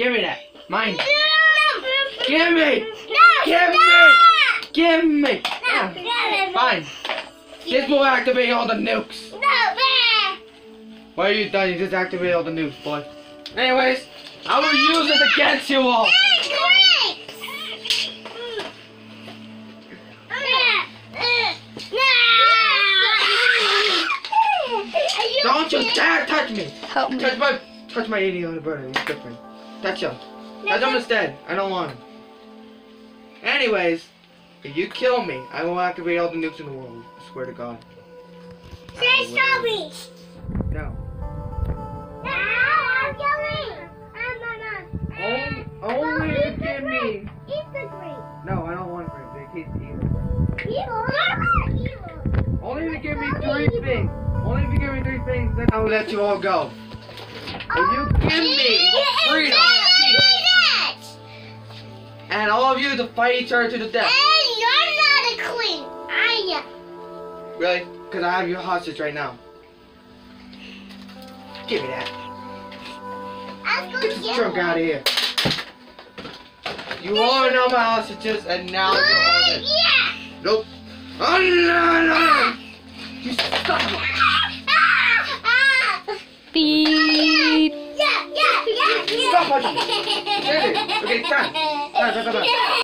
Give me that. Mine. No. Give me. No. Give me. Give me. No. Ah, Fine. This will activate all the nukes. Why are you done? You just activated all the nukes, boy. Anyways, I will use it against you all. Don't you dare touch me. Help me. Touch my, touch my 80 on the brother. He's different. Touch him. Touch him instead. I don't want him. Anyways, if you kill me, I will activate all the nukes in the world. I swear to God. Say sorry. No. No, I'm killing. Only, eh, only if you give me. Eat the green. No, I don't want green. They taste evil. Evil. Evil. Only if you give me three things. Only if you give me three things, then I will let you all go. If you oh, give and all of you to fight each other to the death. And you're not a queen, I am. Really? Because I have you hostage right now. Give me that. I'll go Get this get drunk out of here. You all know my hostages, and now you're all yeah. Nope. Oh, no, no, no. You son of a- Beep. Yeah, yeah, yeah, yeah. Stop punching me. Okay, okay, time. Time, time, time, time.